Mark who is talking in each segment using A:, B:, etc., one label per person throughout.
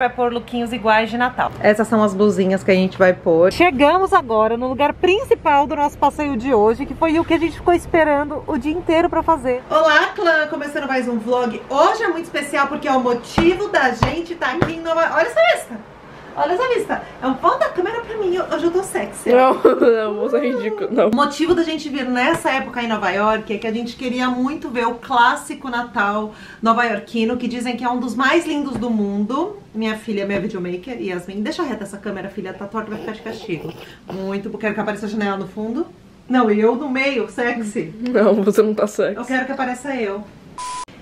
A: vai pôr lookinhos iguais de Natal.
B: Essas são as blusinhas que a gente vai pôr.
A: Chegamos agora no lugar principal do nosso passeio de hoje, que foi o que a gente ficou esperando o dia inteiro pra fazer.
B: Olá, clã! Começando mais um vlog. Hoje é muito especial porque é o motivo da gente estar tá aqui em Nova... Olha essa vista! Olha essa vista. É um volta a câmera pra mim. Hoje eu tô sexy.
C: Não, não, moça ridículo. Não.
B: O motivo da gente vir nessa época em Nova York é que a gente queria muito ver o clássico Natal nova-iorquino, que dizem que é um dos mais lindos do mundo. Minha filha é minha videomaker, Yasmin. Deixa reta essa câmera, filha. Tá torta, vai ficar de castigo. Muito. Quero que apareça a janela no fundo. Não, eu no meio, sexy.
C: Não, você não tá sexy.
B: Eu quero que apareça eu.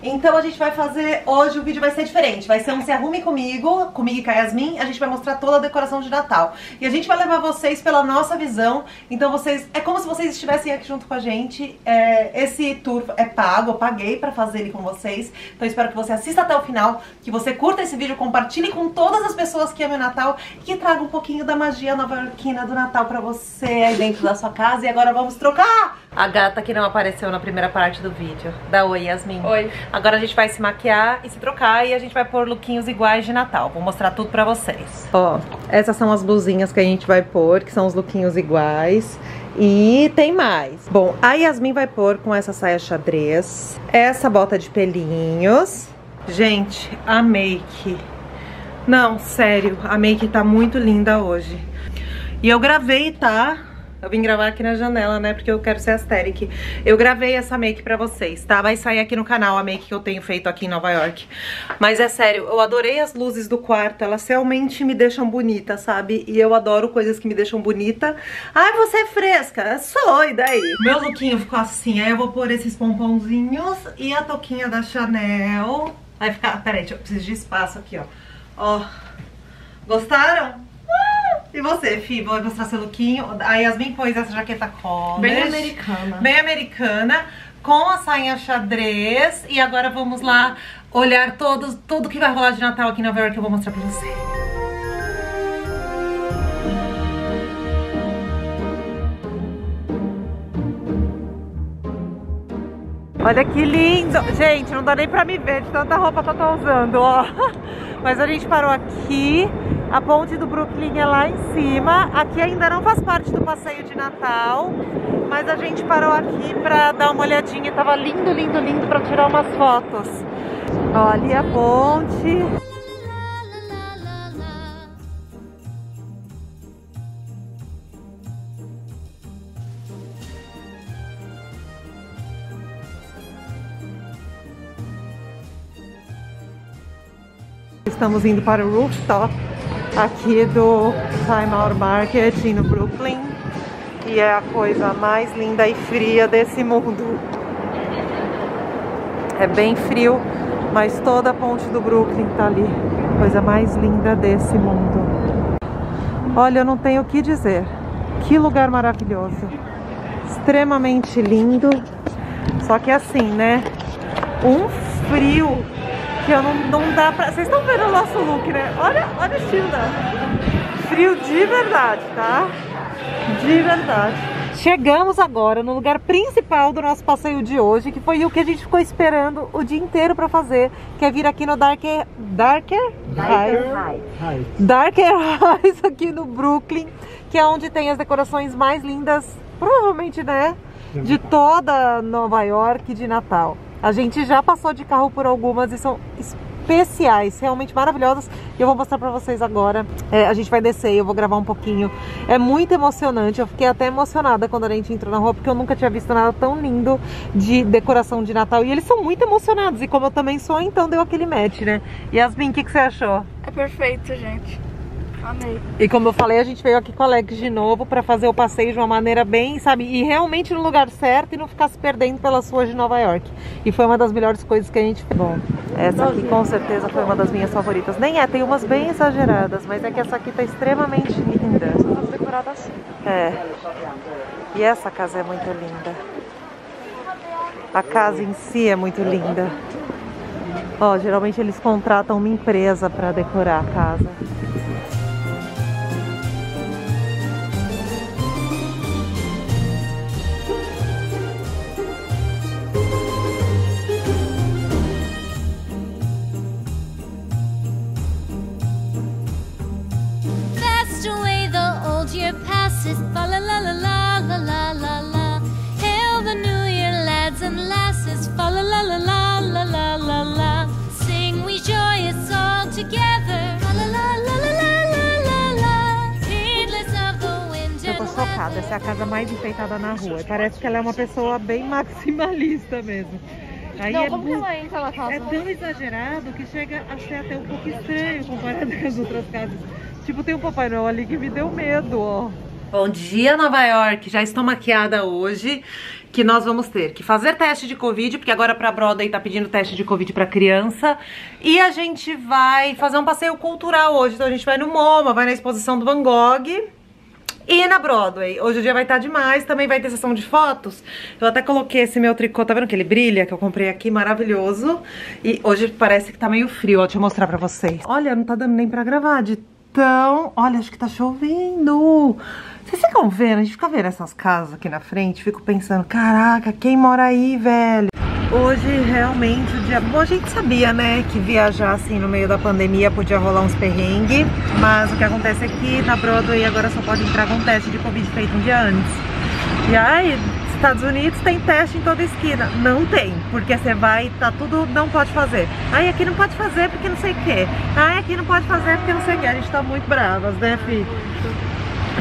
B: Então a gente vai fazer, hoje o vídeo vai ser diferente, vai ser um Se Arrume Comigo, comigo e com a Yasmin, a gente vai mostrar toda a decoração de Natal. E a gente vai levar vocês pela nossa visão, então vocês, é como se vocês estivessem aqui junto com a gente. É, esse tour é pago, eu paguei pra fazer ele com vocês, então espero que você assista até o final, que você curta esse vídeo, compartilhe com todas as pessoas que amam o Natal que traga um pouquinho da magia nova-iorquina do Natal pra você aí dentro da sua casa. E agora vamos trocar! A gata que não apareceu na primeira parte do vídeo. Dá oi, Yasmin.
C: Oi.
A: Agora a gente vai se maquiar e se trocar e a gente vai pôr lookinhos iguais de Natal. Vou mostrar tudo pra vocês.
B: Ó, essas são as blusinhas que a gente vai pôr, que são os lookinhos iguais. E tem mais. Bom, a Yasmin vai pôr com essa saia xadrez, essa bota de pelinhos. Gente, a make. Não, sério, a make tá muito linda hoje. E eu gravei, tá? Eu vim gravar aqui na janela, né, porque eu quero ser aesthetic. Eu gravei essa make pra vocês, tá? Vai sair aqui no canal a make que eu tenho feito aqui em Nova York. Mas é sério, eu adorei as luzes do quarto, elas realmente me deixam bonita, sabe? E eu adoro coisas que me deixam bonita. Ai, você é fresca? Sou, e daí? Meu lookinho ficou assim, aí eu vou pôr esses pomponzinhos e a touquinha da Chanel. Vai ficar, peraí, eu preciso de espaço aqui, ó. Ó, gostaram? E você, Fi, vou mostrar seu lookinho. A Yasmin pôs essa jaqueta college.
C: Bem americana.
B: Bem americana. Com a sainha xadrez. E agora vamos lá olhar todos, tudo que vai rolar de Natal aqui em Nova York que eu vou mostrar pra você. Olha que lindo! Gente, não dá nem pra me ver de tanta roupa que eu tô usando, ó. Mas a gente parou aqui a ponte do Brooklyn é lá em cima. Aqui ainda não faz parte do passeio de Natal, mas a gente parou aqui pra dar uma olhadinha. Tava lindo, lindo, lindo pra tirar umas fotos. Ó, ali a ponte. Estamos indo para o rooftop aqui do Time Out Market no Brooklyn e é a coisa mais linda e fria desse mundo. É bem frio, mas toda a ponte do Brooklyn tá ali. Coisa mais linda desse mundo. Olha, eu não tenho o que dizer. Que lugar maravilhoso. Extremamente lindo. Só que assim, né? Um frio que eu não, não dá pra... Vocês estão vendo o nosso look, né? Olha, olha o estilo dela. Frio de verdade, tá? De verdade. Chegamos agora no lugar principal do nosso passeio de hoje, que foi o que a gente ficou esperando o dia inteiro pra fazer, que é vir aqui no Darker... Darker? Darker Heights. Darker Heights, aqui no Brooklyn, que é onde tem as decorações mais lindas, provavelmente, né? De toda Nova York de Natal. A gente já passou de carro por algumas e são especiais, realmente maravilhosas. E eu vou mostrar pra vocês agora. É, a gente vai descer eu vou gravar um pouquinho. É muito emocionante, eu fiquei até emocionada quando a gente entrou na rua, porque eu nunca tinha visto nada tão lindo de decoração de Natal. E eles são muito emocionados, e como eu também sou, então deu aquele match, né? Yasmin, o que, que você achou?
C: É perfeito, gente. Amei.
B: E como eu falei, a gente veio aqui com a Alex de novo para fazer o passeio de uma maneira bem, sabe, e realmente no lugar certo e não ficar se perdendo pelas ruas de Nova York. E foi uma das melhores coisas que a gente fez. Bom, essa aqui com certeza foi uma das minhas favoritas. Nem é, tem umas bem exageradas, mas é que essa aqui tá extremamente linda.
C: São decoradas assim.
B: É. E essa casa é muito linda. A casa em si é muito linda. Ó, geralmente eles contratam uma empresa para decorar a casa.
D: Fa la la la la la la la la. Hail the new year, lads and lasses, fa la la la la la la la la. Sing we joyous all together, fa la la la la la la la la. Heedless of the winter
B: Eu tô chocada, essa é a casa mais enfeitada na rua. E parece que ela é uma pessoa bem maximalista mesmo. Aí
C: Não,
B: é,
C: como que
B: mu-
C: ela entra na casa?
B: é tão exagerado que chega a ser até um pouco estranho comparado com as outras casas. Tipo, tem um Papai Noel ali que me deu medo, ó. Bom dia, Nova York. Já estou maquiada hoje. Que nós vamos ter que fazer teste de Covid, porque agora pra Broadway tá pedindo teste de Covid pra criança. E a gente vai fazer um passeio cultural hoje. Então a gente vai no MoMA, vai na exposição do Van Gogh. E na Broadway, hoje o dia vai estar demais, também vai ter sessão de fotos. Eu até coloquei esse meu tricô, tá vendo que ele brilha, que eu comprei aqui, maravilhoso. E hoje parece que tá meio frio, ó, deixa eu mostrar pra vocês. Olha, não tá dando nem pra gravar de tão... Olha, acho que tá chovendo. Vocês ficam vendo, a gente fica vendo essas casas aqui na frente, fico pensando, caraca, quem mora aí, velho? Hoje realmente o dia. Bom, a gente sabia, né, que viajar assim no meio da pandemia podia rolar uns perrengues, mas o que acontece é que na Broadway agora só pode entrar com teste de Covid feito um dia antes. E aí, Estados Unidos tem teste em toda esquina. Não tem, porque você vai, tá tudo, não pode fazer. Aí aqui não pode fazer porque não sei o quê. Aí aqui não pode fazer porque não sei o quê. A gente tá muito bravas, né, Fi?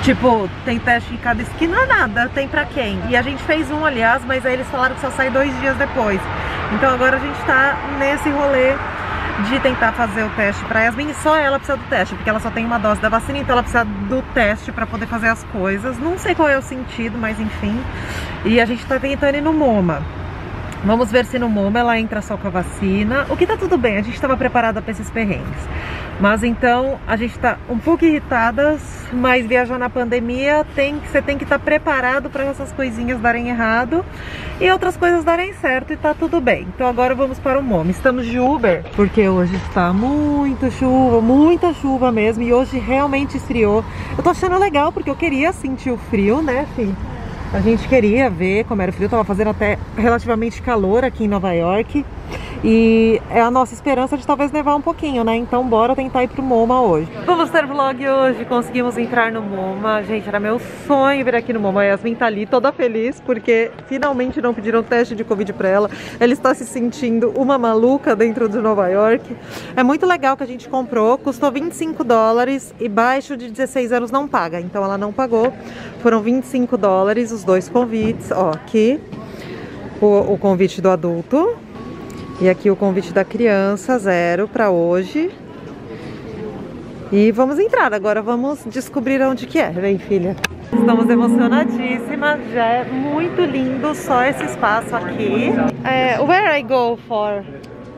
B: Tipo, tem teste em cada esquina, nada, tem pra quem. E a gente fez um, aliás, mas aí eles falaram que só sai dois dias depois. Então agora a gente tá nesse rolê de tentar fazer o teste pra Yasmin. Só ela precisa do teste, porque ela só tem uma dose da vacina, então ela precisa do teste pra poder fazer as coisas. Não sei qual é o sentido, mas enfim. E a gente tá tentando ir no MoMA. Vamos ver se no MoMA ela entra só com a vacina. O que tá tudo bem, a gente estava preparada para esses perrengues. Mas então a gente tá um pouco irritadas, mas viajar na pandemia tem você tem que estar preparado para essas coisinhas darem errado e outras coisas darem certo e tá tudo bem. Então agora vamos para o MoMA. Estamos de Uber porque hoje está muito chuva, muita chuva mesmo e hoje realmente esfriou. Eu tô achando legal porque eu queria sentir o frio, né, filho? A gente queria ver como era o frio, tava fazendo até relativamente calor aqui em Nova York. E é a nossa esperança de talvez nevar um pouquinho, né? Então bora tentar ir pro MoMA hoje. Vamos ter vlog hoje, conseguimos entrar no MoMA. Gente, era meu sonho vir aqui no MoMA. A Yasmin tá ali toda feliz porque finalmente não pediram teste de Covid pra ela. Ela está se sentindo uma maluca dentro de Nova York. É muito legal que a gente comprou, custou 25 dólares e baixo de 16 anos não paga. Então ela não pagou. Foram 25 dólares os dois convites. Ó, aqui o, o convite do adulto e aqui o convite da criança, zero para hoje. E vamos entrar, agora vamos descobrir onde que é. Vem, filha. Estamos emocionadíssimas, já é muito lindo só esse espaço aqui. É, where I go for?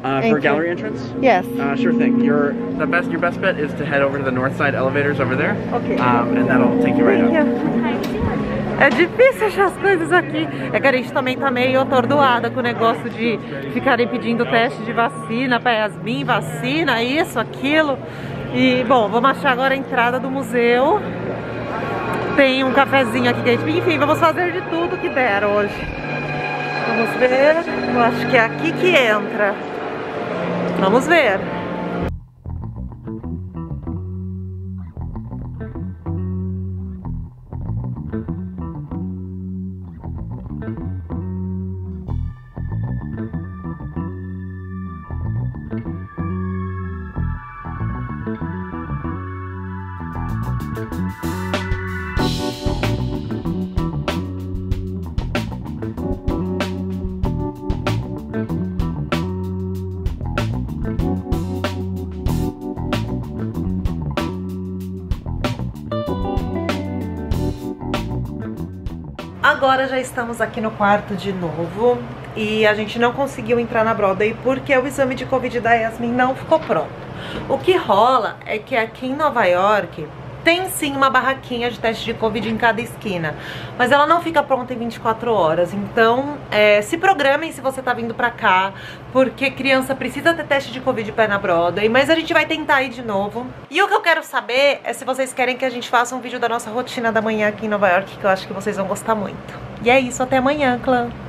E: Uh, for gallery entrance?
B: Yes.
E: Uh, sure thing. Your the best your best bet is to head over to the north side elevators over there.
B: Okay.
E: Um, and that'll take you right
B: Thank
E: up.
B: you. É difícil achar as coisas aqui. É que a gente também tá meio atordoada com o negócio de ficarem pedindo teste de vacina pra Yasmin, vacina, isso, aquilo. E, bom, vamos achar agora a entrada do museu. Tem um cafezinho aqui que a gente... Enfim, vamos fazer de tudo que der hoje. Vamos ver. Eu acho que é aqui que entra. Vamos ver. Agora já estamos aqui no quarto de novo e a gente não conseguiu entrar na Broadway porque o exame de Covid da Yasmin não ficou pronto. O que rola é que aqui em Nova York tem sim uma barraquinha de teste de Covid em cada esquina, mas ela não fica pronta em 24 horas. Então, é, se programem se você tá vindo pra cá, porque criança precisa ter teste de Covid pé na Broadway, mas a gente vai tentar ir de novo. E o que eu quero saber é se vocês querem que a gente faça um vídeo da nossa rotina da manhã aqui em Nova York, que eu acho que vocês vão gostar muito. E é isso, até amanhã, clã!